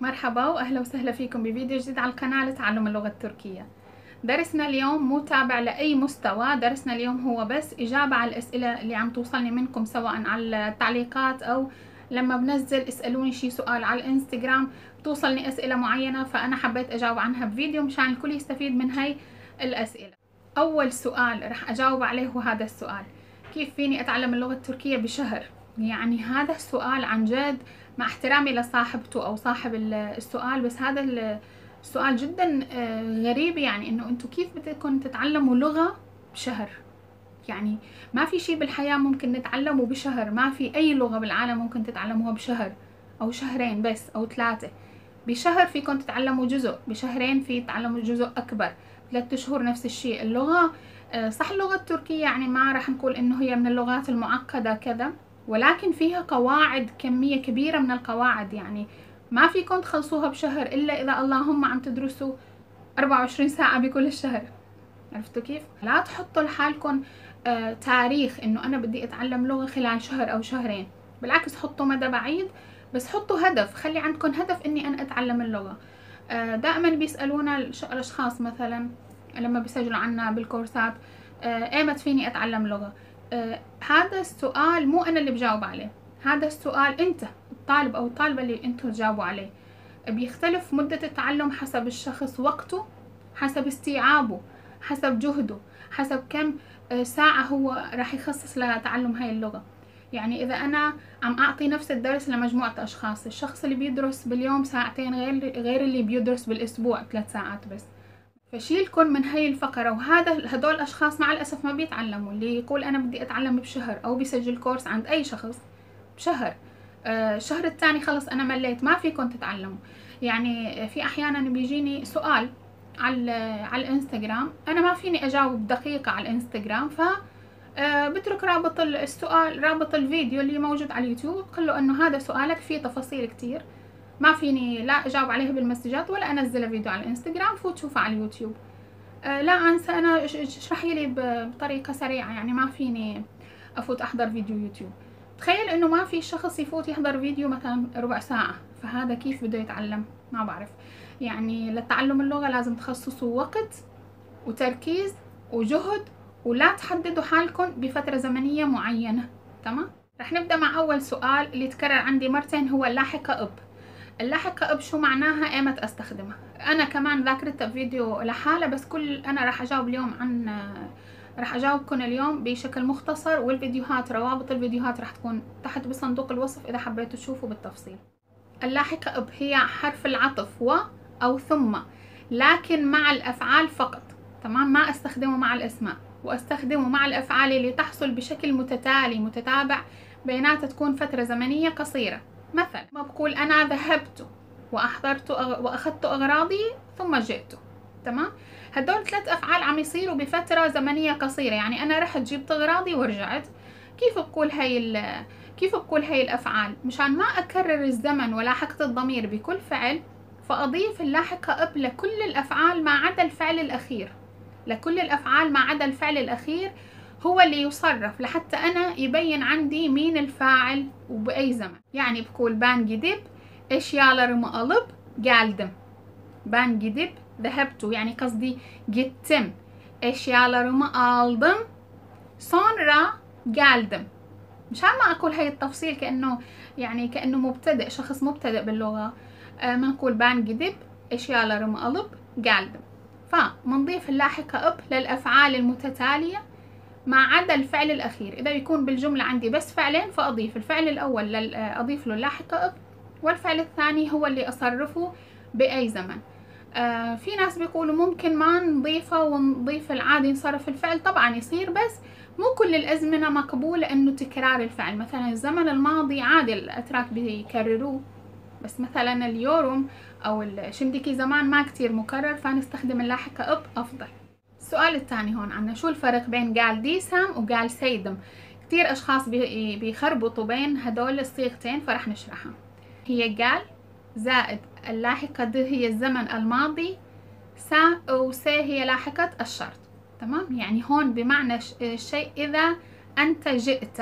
مرحبا وأهلا وسهلا فيكم بفيديو جديد على القناة لتعلم اللغة التركية. درسنا اليوم مو تابع لأي مستوى درسنا اليوم هو بس إجابة على الأسئلة اللي عم توصلني منكم سواء على التعليقات أو لما بنزل اسألوني شي سؤال على الإنستغرام بتوصلني أسئلة معينة فأنا حبيت أجاوب عنها بفيديو مشان الكل يستفيد من هاي الأسئلة. أول سؤال رح أجاوب عليه هو هذا السؤال كيف فيني أتعلم اللغة التركية بشهر؟ يعني هذا السؤال عن جد مع احترامي لصاحبته أو صاحب السؤال بس هذا السؤال جدا غريب يعني إنه أنتم كيف بدكم تتعلموا لغة بشهر؟ يعني ما في شيء بالحياة ممكن نتعلمه بشهر ما في أي لغة بالعالم ممكن تتعلموها بشهر أو شهرين بس أو ثلاثة. بشهر فيكم تتعلموا جزء بشهرين في تتعلموا جزء أكبر ثلاثة شهور نفس الشيء. اللغة صح اللغة التركية يعني ما راح نقول إنه هي من اللغات المعقدة كذا ولكن فيها قواعد كمية كبيرة من القواعد. يعني ما فيكم تخلصوها بشهر إلا إذا اللهم عم تدرسوا 24 ساعة بكل الشهر. عرفتوا كيف؟ لا تحطوا لحالكم آه تاريخ إنه أنا بدي أتعلم لغة خلال شهر أو شهرين. بالعكس حطوا مدى بعيد بس حطوا هدف. خلي عندكم هدف إني أنا أتعلم اللغة. آه دائما بيسألونا الأشخاص مثلا لما بيسجلوا عنا بالكورسات آه إيمت فيني أتعلم لغة؟ آه هذا السؤال مو أنا اللي بجاوب عليه. هذا السؤال أنت الطالب أو الطالبة اللي أنتوا تجاوبوا عليه. بيختلف مدة التعلم حسب الشخص وقته حسب استيعابه حسب جهده حسب كم ساعة هو راح يخصص لتعلم هاي اللغة. يعني إذا أنا عم أعطي نفس الدرس لمجموعة أشخاص الشخص اللي بيدرس باليوم ساعتين غير غير اللي بيدرس بالأسبوع ثلاث ساعات بس. فشيلكن من هاي الفقرة وهذا هدول الأشخاص مع الأسف ما بيتعلموا اللي يقول أنا بدي أتعلم بشهر أو بيسجل كورس عند أي شخص بشهر. آه الشهر الثاني خلص أنا مليت ما فيكم تتعلموا. يعني في أحيانا بيجيني سؤال على على الإنستغرام أنا ما فيني أجاوب دقيقة على الإنستغرام ف آه بترك رابط السؤال رابط الفيديو اللي موجود على اليوتيوب بقول له إنه هذا سؤالك فيه تفاصيل كتير. ما فيني لا أجاوب عليها بالمسجات ولا أنزل فيديو على الإنستغرام فوت شوفه على اليوتيوب. أه لا أنسى أنا اشرحي لي بطريقة سريعة يعني ما فيني أفوت أحضر فيديو يوتيوب. تخيل إنه ما في شخص يفوت يحضر فيديو مثلا ربع ساعة فهذا كيف بده يتعلم؟ ما بعرف. يعني لتعلم اللغة لازم تخصصوا وقت وتركيز وجهد ولا تحددوا حالكم بفترة زمنية معينة تمام؟ رح نبدأ مع أول سؤال اللي تكرر عندي مرتين هو اللاحقه ip. اللاحقة ip شو معناها ايمت أستخدمها. أنا كمان ذاكرتها بفيديو لحاله بس كل أنا راح أجاوب اليوم عن راح اجاوبكم اليوم بشكل مختصر والفيديوهات روابط الفيديوهات راح تكون تحت بصندوق الوصف إذا حبيتوا تشوفوا بالتفصيل. اللاحقة ip هي حرف العطف و أو ثم لكن مع الأفعال فقط. تمام؟ ما أستخدمه مع الأسماء وأستخدمه مع الأفعال اللي تحصل بشكل متتالي متتابع بيناتها تكون فترة زمنية قصيرة. مثلا ما بقول أنا ذهبت وأحضرت وأخذت أغراضي ثم جئت. تمام؟ هدول ثلاث أفعال عم يصيروا بفترة زمنية قصيرة. يعني أنا رحت جبت أغراضي ورجعت. كيف بقول هاي كيف بقول هاي الأفعال؟ مشان ما أكرر الزمن ولاحقة الضمير بكل فعل فأضيف اللاحقة أب لكل الأفعال ما عدا الفعل الأخير. لكل الأفعال ما عدا الفعل الأخير هو اللي يصرف لحتى أنا يبين عندي مين الفاعل وبأي زمن. يعني بقول بان جدب eşyalarımı alıp geldim ben gidip ذهبت يعني قصدي gittim eşyalarımı aldım sonra geldim مشان ما أقول هاي التفصيل كأنه يعني كأنه مبتدئ شخص مبتدئ باللغة. بنقول بان جدب eşyalarımı alıp geldim فمنضيف اللاحقة أب للأفعال المتتالية ما عدا الفعل الأخير. إذا يكون بالجملة عندي بس فعلين فأضيف الفعل الأول أضيف له أب والفعل الثاني هو اللي أصرفه بأي زمن. آه في ناس بيقولوا ممكن ما نضيفه ونضيف العادي نصرف الفعل. طبعا يصير بس مو كل الأزمنة مقبولة إنه تكرار الفعل. مثلا الزمن الماضي عادي الأتراك بيكرروه. بس مثلا اليوروم أو الشندكي زمان ما كتير مكرر فنستخدم اللاحقة أب أفضل. السؤال الثاني هون عنا شو الفرق بين قال ديسم وقال سيدم؟ كتير أشخاص بيخربطوا بين هدول الصيغتين فرح نشرحها. هي قال زائد اللاحقة د هي الزمن الماضي سا وس هي لاحقة الشرط. تمام؟ يعني هون بمعنى الشيء إذا أنت جئت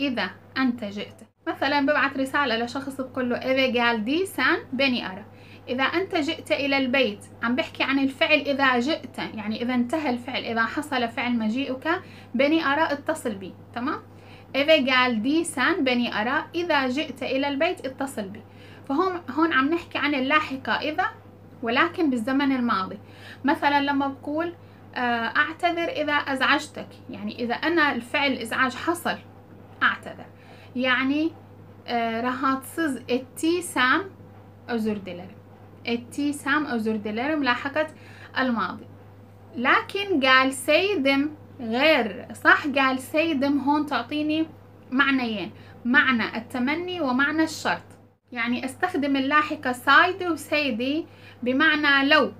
إذا أنت جئت. مثلا ببعث رسالة لشخص بقول له إذا قال دي سان بني أرى. إذا أنت جئت إلى البيت عم بحكي عن الفعل إذا جئت يعني إذا انتهى الفعل إذا حصل فعل مجيئك بني أرى اتصل بي تمام؟ إذا قال دي سان بني أرى إذا جئت إلى البيت اتصل بي. فهون هون عم نحكي عن اللاحقة إذا ولكن بالزمن الماضي. مثلا لما بقول آه، أعتذر إذا أزعجتك يعني إذا أنا الفعل إزعاج حصل أعتذر. يعني آه، rahatsız ettiysem özür dilerim ettiysem özür dilerim لاحقت الماضي. لكن قال سيدم غير صح؟ قال سيدم هون تعطيني معنيين معنى التمني ومعنى الشرط. يعني أستخدم اللاحقة سايدي وسيدي بمعنى لو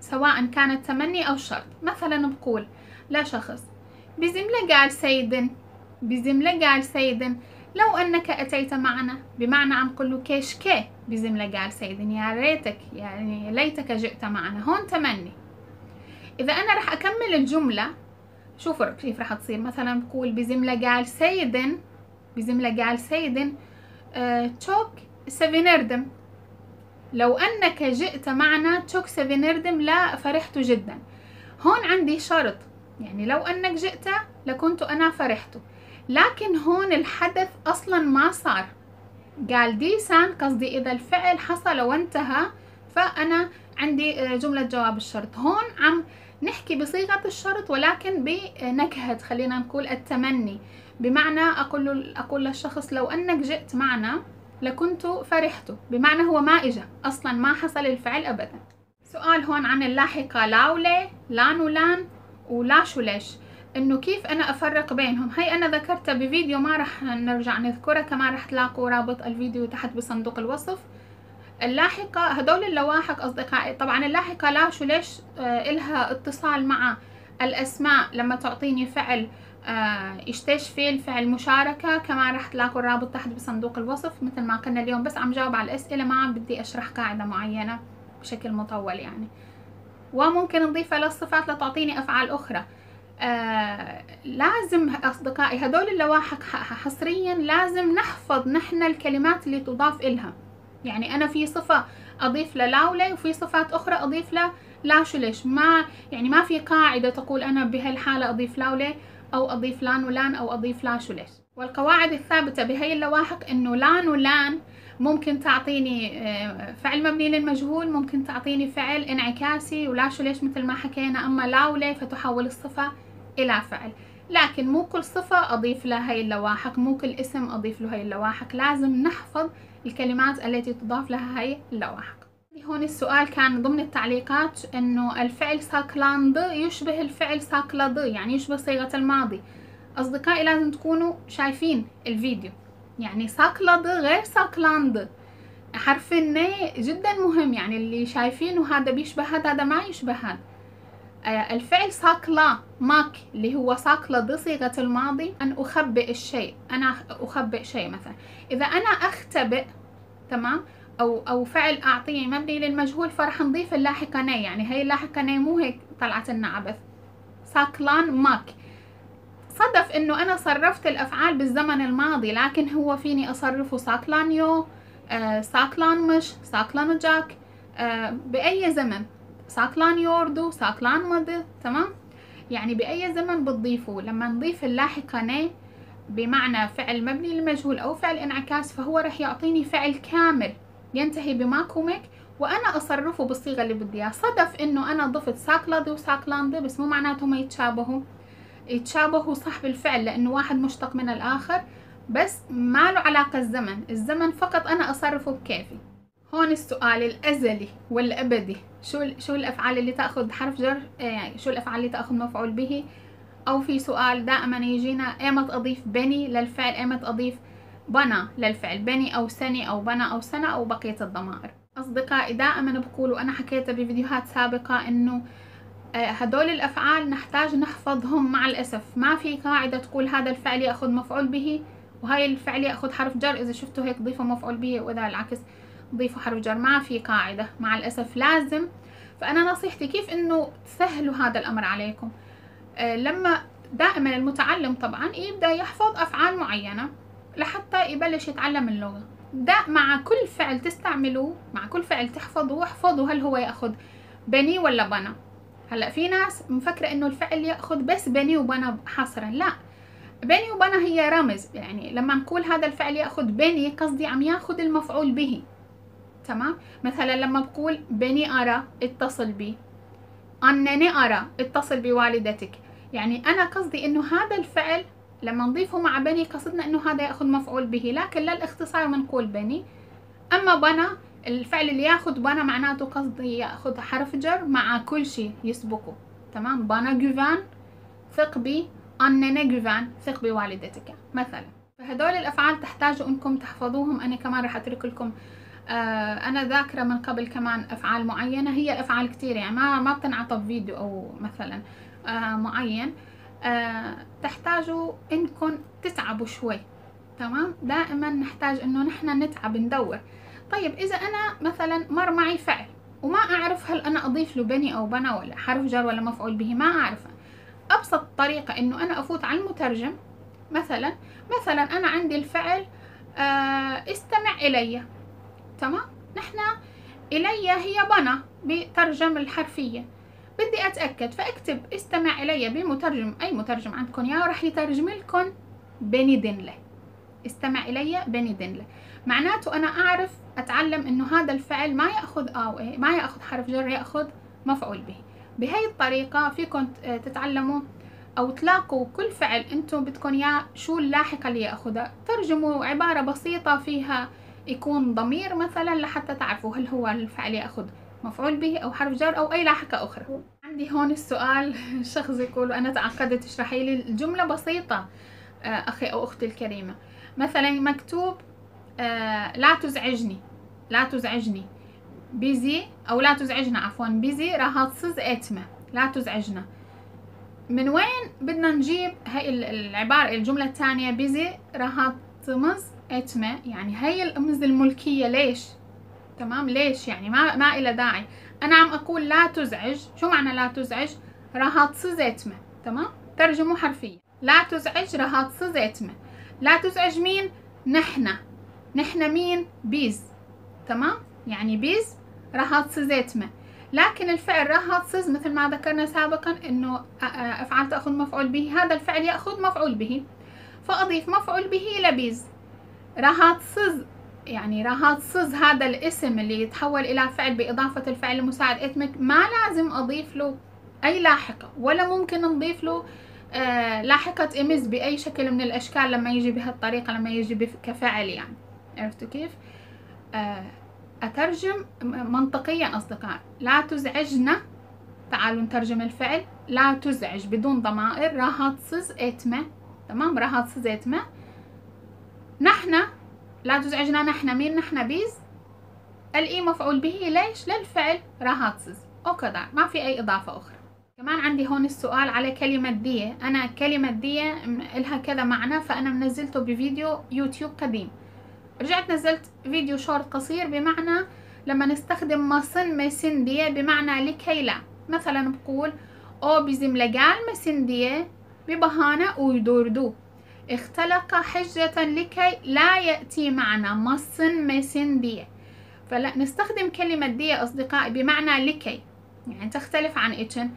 سواء كانت تمني أو شرط مثلا بقول لا شخص. بزملة قال سيدن بزملة قال سيدن لو أنك أتيت معنا بمعنى عم قل له كيش كي؟ بزملة قال سيدن يا ريتك يعني ليتك جئت معنا. هون تمني. إذا أنا رح أكمل الجملة شوفوا كيف رح تصير. مثلا بقول بزملة قال سيدن بزملة قال سيدن أه تشوك سفينردم لو أنك جئت معنا تشوك سفينردم لا فرحت جدا. هون عندي شرط. يعني لو أنك جئت لكنت أنا فرحت. لكن هون الحدث أصلا ما صار. قال دي سان قصدي إذا الفعل حصل وانتهى فأنا عندي آه، جملة جواب الشرط. هون عم نحكي بصيغة الشرط ولكن بنكهة خلينا نقول التمني. بمعنى أقول أقول للشخص لو أنك جئت معنا لكنت فرحت. بمعنى هو ما إجا. أصلا ما حصل الفعل أبدا. سؤال هون عن اللاحقة. لاولي لأن ولان ولا شو ليش إنه كيف أنا أفرق بينهم؟ هي أنا ذكرتها بفيديو ما رح نرجع نذكرها كمان رح تلاقوا رابط الفيديو تحت بصندوق الوصف. اللاحقة هدول اللواحق أصدقائي طبعا اللاحقة لا شو ليش آه إلها اتصال مع الأسماء لما تعطيني فعل آه يشتش فيه الفعل مشاركة. كمان رح تلاقوا الرابط تحت بصندوق الوصف مثل ما كنا اليوم بس عم جاوب على الأسئلة ما عم بدي أشرح قاعدة معينة بشكل مطول يعني. وممكن نضيفها للصفات لتعطيني أفعال أخرى. آه لازم أصدقائي هدول اللواحق حصريا لازم نحفظ نحن الكلمات اللي تضاف إلها. يعني أنا في صفة أضيف للاولي وفي صفات أخرى أضيف له لا شو ليش. ما يعني ما في قاعدة تقول أنا بهالحالة أضيف لاولي أو أضيف لأن ولان أو أضيف لا شو ليش. والقواعد الثابتة بهي اللواحق إنه لأن ولان ممكن تعطيني آه، فعل مبني للمجهول ممكن تعطيني فعل انعكاسي ولا شو ليش مثل ما حكينا. أما لاولي فتحول الصفة إلى فعل. لكن مو كل صفة أضيف لها هاي اللواحق مو كل اسم أضيف له هاي اللواحق لازم نحفظ الكلمات التي تضاف لها هاي اللواحق هون السؤال كان ضمن التعليقات إنه الفعل ساكلاند يشبه الفعل ساكلاد يعني يشبه صيغة الماضي. أصدقائي لازم تكونوا شايفين الفيديو. يعني ساكلاد غير ساكلاند. حرف الني جدا مهم يعني اللي شايفينه هذا بيشبه هذا هذا ما يشبه هذا. الفعل ساكلا ماك اللي هو ساكلا بصيغة الماضي. أن أخبئ الشيء أنا أخبئ شيء مثلا. إذا أنا أختبئ تمام؟ أو أو فعل أعطيه مبني للمجهول فرح نضيف اللاحقة ني يعني هي اللاحقة ني مو هيك طلعت لنا عبث ساكلان ماك. صدف إنه أنا صرفت الأفعال بالزمن الماضي لكن هو فيني أصرفه؟ saklanıyor آه saklanmış saklanacak. آه بأي زمن؟ saklanıyordu saklanmadı تمام؟ يعني بأي زمن بتضيفوا لما نضيف اللاحقة n بمعنى فعل مبني للمجهول أو فعل انعكاس فهو رح يعطيني فعل كامل ينتهي ب mak و mek وأنا أصرفه بالصيغة اللي بدي إياها. صدف إنه أنا ضفت sakladı و saklandı بس مو معناتهم يتشابهوا. يتشابهوا صح بالفعل لأنه واحد مشتق من الآخر بس ما له علاقة الزمن. الزمن فقط أنا أصرفه بكيفي. هون السؤال الأزلي والأبدي. شو شو الأفعال اللي تأخذ حرف جر؟ يعني شو الأفعال اللي تأخذ مفعول به؟ أو في سؤال دائما يجينا ايمت أضيف بني للفعل؟ ايمت أضيف بنى للفعل؟ بني أو سني أو بنى أو سنة أو بقية الضمائر. أصدقائي دائما بقول وأنا حكيتها بفيديوهات سابقة إنه آه، هدول الأفعال نحتاج نحفظهم مع الأسف. ما في قاعدة تقول هذا الفعل يأخذ مفعول به وهاي الفعل يأخذ حرف جر إذا شفتوا هيك ضيفوا مفعول به وإذا العكس. ضيفوا حرف جر ما في قاعدة. مع الأسف لازم. فأنا نصيحتي كيف إنه تسهلوا هذا الأمر عليكم؟ آه لما دائما المتعلم طبعا يبدأ يحفظ أفعال معينة لحتى يبلش يتعلم اللغة. ده مع كل فعل تستعملوه مع كل فعل تحفظوه احفظوا هل هو يأخذ بني ولا بنا هلأ في ناس مفكرة إنه الفعل يأخذ بس بني وبنا حصرا. لا. بني وبنا هي رمز. يعني لما نقول هذا الفعل يأخذ بني قصدي عم يأخذ المفعول به. تمام؟ مثلا لما بقول بني أرى اتصل بي. أنني أرى اتصل بوالدتك. يعني أنا قصدي إنه هذا الفعل لما نضيفه مع بني قصدنا إنه هذا يأخذ مفعول به لكن للاختصار بنقول بني. أما بنا الفعل اللي يأخذ بنا معناته قصدي يأخذ حرف جر مع كل شيء يسبقه. تمام؟ بنا جوفان ثق بي. أننا جوفان ثق بوالدتك. مثلا. فهدول الأفعال تحتاجوا إنكم تحفظوهم. أنا كمان رح أترك لكم آه أنا ذاكرة من قبل كمان أفعال معينة هي أفعال كتير يعني ما ما بتنعطى فيديو أو مثلا آه معين. آه تحتاجوا إنكم تتعبوا شوي تمام؟ دائما نحتاج إنه نحن نتعب ندور. طيب إذا أنا مثلا مر معي فعل وما أعرف هل أنا أضيف له بني أو بنا ولا حرف جر ولا مفعول به ما أعرفه. أبسط طريقة إنه أنا أفوت على المترجم مثلا مثلا أنا عندي الفعل استمع إلي. تمام؟ نحن إلي هي بنا بترجم الحرفية. بدي أتأكد فأكتب استمع إلي بمترجم أي مترجم عندكم يا راح يترجم لكم بني دنلة. استمع إلي بني دنلة. معناته أنا أعرف أتعلم إنه هذا الفعل ما يأخذ أو إيه ما يأخذ حرف جر يأخذ مفعول به. بهي الطريقة فيكم تتعلموا أو تلاقوا كل فعل أنتم بدكم إياه شو اللاحقة اللي يأخذها. ترجموا عبارة بسيطة فيها يكون ضمير مثلا لحتى تعرفوا هل هو الفعل يأخذ مفعول به أو حرف جر أو أي لاحقة أخرى؟ عندي هون السؤال شخص يقول أنا تعقدت اشرحي لي الجملة بسيطة أخي أو أختي الكريمة. مثلا مكتوب لا تزعجني لا تزعجني. بيزي أو لا تزعجنا عفوا بيزي راح تصز إتمة لا تزعجنا. من وين بدنا نجيب هاي العبارة الجملة الثانية؟ بيزي راح تمز اتمة يعني هي الأمز الملكية ليش؟ تمام؟ ليش؟ يعني ما ما إلى داعي. أنا عم أقول لا تزعج. شو معنى لا تزعج؟ راح اتمة تمام؟ ترجمة حرفية. لا تزعج راح اتمة لا تزعج مين؟ نحنا نحنا مين؟ بيز. تمام؟ يعني بيز راح اتمة لكن الفعل راح تصز مثل ما ذكرنا سابقا إنه أفعال تأخذ مفعول به هذا الفعل يأخذ مفعول به. فأضيف مفعول به إلى تصز يعني راح تصز هذا الاسم اللي يتحول إلى فعل بإضافة الفعل المساعد اتمك ما لازم أضيف له أي لاحقة ولا ممكن نضيف له آه لاحقة إمز بأي شكل من الأشكال لما يجي بهالطريقة لما يجي كفعل يعني. عرفتوا كيف؟ آه أترجم منطقيا أصدقاء لا تزعجنا تعالوا نترجم الفعل لا تزعج بدون ضمائر راح تصز اتمة تمام؟ راح تصز اتمة نحن لا تزعجنا نحن مين نحن بيز. ال i مفعول به ليش؟ للفعل راح تصز وكذا ما في أي إضافة أخرى. كمان عندي هون السؤال على كلمة diye. أنا كلمة diye إلها كذا معنى فأنا منزلته بفيديو يوتيوب قديم. رجعت نزلت فيديو شورت قصير بمعنى لما نستخدم masın mesin diye بمعنى لكي لا. مثلا بقول o bizimle gelmesin diye bir bahane uydurdu اختلق حجة لكي لا يأتي معنا masın mesin diye فلا نستخدم كلمة دية أصدقائي بمعنى لكي. يعني تختلف عن إتشن.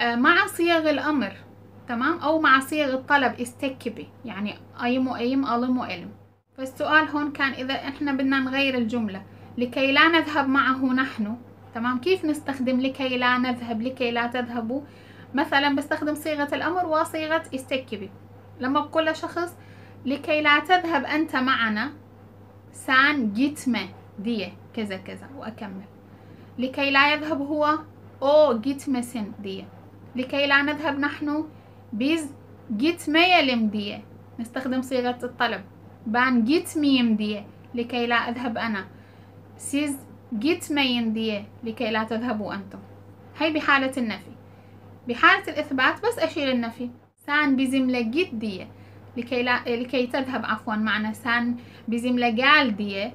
مع صيغ الأمر تمام؟ أو مع صيغ الطلب استكبي يعني أيم وأيم ألم وألم. فالسؤال هون كان إذا إحنا بدنا نغير الجملة لكي لا نذهب معه نحن تمام؟ كيف نستخدم لكي لا نذهب لكي لا تذهبوا؟ مثلا بستخدم صيغة الأمر وصيغة استكبي لما بقول لشخص لكي لا تذهب أنت معنا sen gitme diye كذا كذا وأكمل. لكي لا يذهب هو o gitmesin diye لكي لا نذهب نحن biz gitmeyelim diye نستخدم صيغة الطلب. ben gitmeyeyim diye لكي لا أذهب أنا. siz gitmeyin diye لكي لا تذهبوا أنتم. هاي بحالة النفي. بحالة الإثبات بس أشيل النفي. سان بزملة دي لكي لا لكي تذهب عفوا معنا سان بزملة قال دي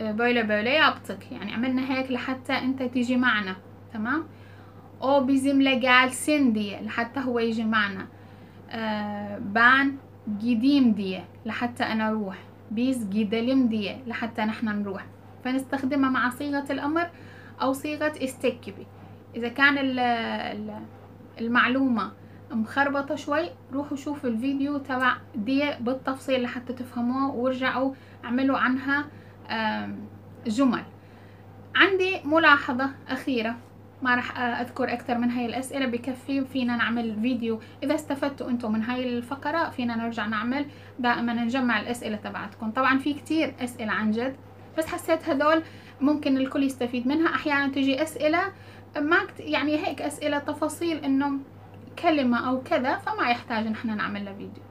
بولا بولا يابطك يعني عملنا هيك لحتى أنت تيجي معنا. تمام؟ أو بزملة قال سن دي لحتى هو يجي معنا. بان قديم دي لحتى أنا أروح بيز جيدليم دي لحتى نحن نروح فنستخدمها مع صيغة الأمر أو صيغة استكبي إذا كان المعلومة مخربطة شوي. روحوا شوفوا الفيديو تبع دي بالتفصيل لحتى تفهموه وارجعوا اعملوا عنها جمل. عندي ملاحظة أخيرة ما راح أذكر أكثر من هاي الأسئلة بكفي فينا نعمل فيديو. إذا استفدتوا أنتم من هاي الفقرة فينا نرجع نعمل دائما نجمع الأسئلة تبعتكم. طبعا في كتير أسئلة عن جد بس حسيت هدول ممكن الكل يستفيد منها. أحيانا تجي أسئلة ما يعني هيك أسئلة تفاصيل إنه كلمة أو كذا فما يحتاج نحن نعمل له فيديو.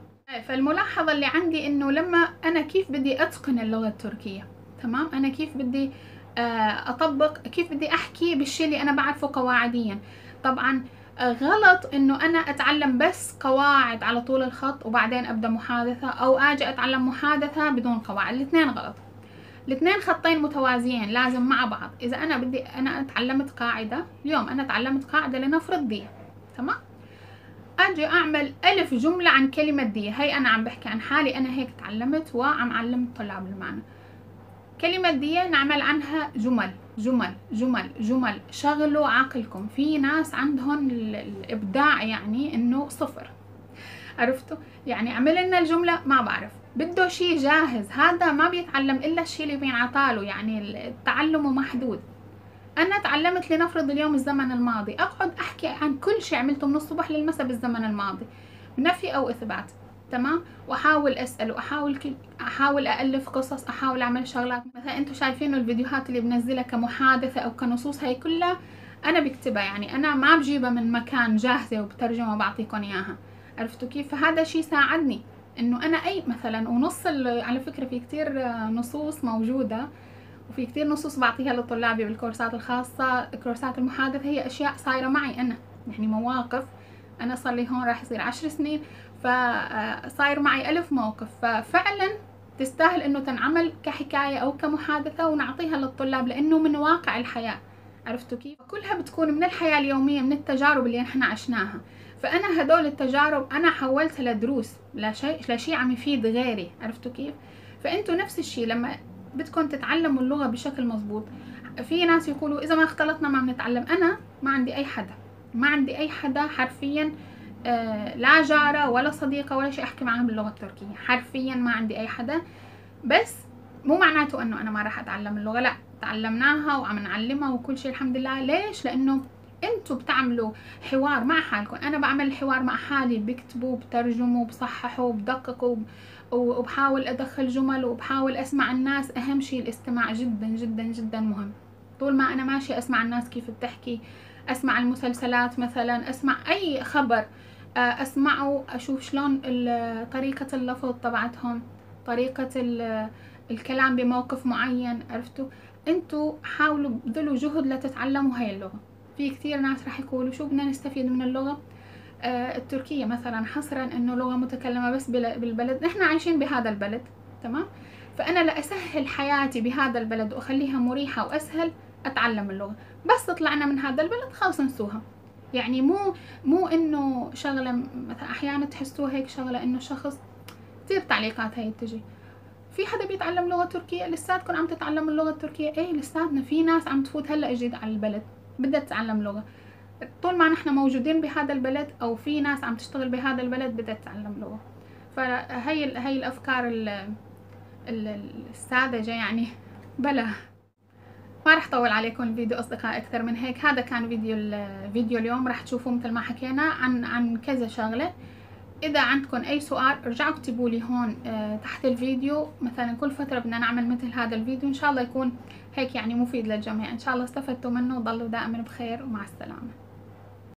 فالملاحظة اللي عندي إنه لما أنا كيف بدي أتقن اللغة التركية؟ تمام؟ أنا كيف بدي آه، أطبق كيف بدي أحكي بالشيء اللي أنا بعرفه قواعديا؟ طبعا آه، غلط إنه أنا أتعلم بس قواعد على طول الخط وبعدين أبدأ محادثة أو آجي أتعلم محادثة بدون قواعد. الاثنين غلط. الاثنين خطين متوازيين لازم مع بعض. إذا أنا بدي أنا تعلمت قاعدة اليوم أنا تعلمت قاعدة لنفرض دي. تمام؟ أجي أعمل ألف جملة عن كلمة دي. هي أنا عم بحكي عن حالي أنا هيك تعلمت وعم علم الطلاب المعنى. كلمة دي نعمل عنها جمل جمل جمل جمل. شغلوا عقلكم. في ناس عندهم الإبداع يعني إنه صفر. عرفتوا؟ يعني عمل لنا الجملة ما بعرف. بده شيء جاهز. هذا ما بيتعلم إلا الشيء اللي بينعطاله. يعني التعلم محدود. أنا تعلمت لنفرض اليوم الزمن الماضي. أقعد أحكي عن كل شيء عملته من الصبح للمساء بالزمن الماضي. نفي أو إثبات. تمام؟ وأحاول أسأل وأحاول كل... أحاول الف قصص أحاول أعمل شغلات. مثلا أنتم شايفين الفيديوهات اللي بنزلها كمحادثة أو كنصوص هي كلها أنا بكتبها. يعني أنا ما بجيبها من مكان جاهزة وبترجمها وبعطيكم إياها. عرفتوا كيف؟ فهذا شيء ساعدني. إنه أنا أي مثلا ونص على فكرة في كتير نصوص موجودة. وفي كتير نصوص بعطيها لطلابي بالكورسات الخاصة. كورسات المحادثة هي أشياء صايرة معي أنا يعني مواقف. أنا صار لي هون راح يصير عشر سنين فصاير معي ألف موقف. ففعلا تستاهل إنه تنعمل كحكاية أو كمحادثة ونعطيها للطلاب لأنه من واقع الحياة. عرفتوا كيف؟ كلها بتكون من الحياة اليومية من التجارب اللي نحن عشناها. فأنا هدول التجارب أنا حولتها لدروس لشيء لشيء عم يفيد غيري. عرفتوا كيف؟ فأنتوا نفس الشيء لما بدكم تتعلموا اللغة بشكل مزبوط في ناس يقولوا إذا ما اختلطنا ما بنتعلم أنا ما عندي أي حدا ما عندي أي حدا حرفيا آه، لا جارة ولا صديقة ولا شيء أحكي معاها باللغة التركية. حرفيا ما عندي أي حدا. بس مو معناته أنه أنا ما راح أتعلم اللغة لا تعلمناها وعم نعلمها وكل شيء الحمد لله. ليش؟ لأنه أنتوا بتعملوا حوار مع حالكم. أنا بعمل الحوار مع حالي بكتبه بترجمه بصححه بدققه وبحاول أدخل جمل وبحاول أسمع الناس. أهم شيء الاستماع جدا جدا جدا مهم. طول ما أنا ماشية أسمع الناس كيف بتحكي أسمع المسلسلات مثلا أسمع أي خبر آه، أسمعه أشوف شلون طريقة اللفظ تبعتهم طريقة الكلام بموقف معين عرفتوا؟ أنتوا حاولوا بذلوا جهد لتتعلموا هاي اللغة. في كثير ناس راح يقولوا شو بدنا نستفيد من اللغة؟ التركية مثلا حصرا إنه لغة متكلمة بس بالبلد. نحن عايشين بهذا البلد تمام؟ فأنا لاسهل حياتي بهذا البلد وأخليها مريحة وأسهل أتعلم اللغة. بس طلعنا من هذا البلد خلص انسوها. يعني مو مو إنه شغلة مثلا أحيانا تحسوها هيك شغلة إنه شخص كثير تعليقات هي تجي. في حدا بيتعلم لغة تركية؟ لساتكم عم تتعلموا اللغة التركية؟ إيه لساتنا في ناس عم تفوت هلأ جديد على البلد بدها تتعلم لغة. طول ما نحن موجودين بهذا البلد أو في ناس عم تشتغل بهذا البلد بدها تتعلم لغة. فهي هي الأفكار الساذجة يعني. بلا. ما راح طول عليكم الفيديو أصدقائي أكثر من هيك. هذا كان فيديو الفيديو اليوم. راح تشوفوا مثل ما حكينا عن عن كذا شغلة. إذا عندكم أي سؤال ارجعوا اكتبوا لي هون آه، تحت الفيديو. مثلا كل فترة بدنا نعمل مثل هذا الفيديو. إن شاء الله يكون هيك يعني مفيد للجميع. إن شاء الله استفدتوا منه وضلوا دائما بخير. ومع السلامة.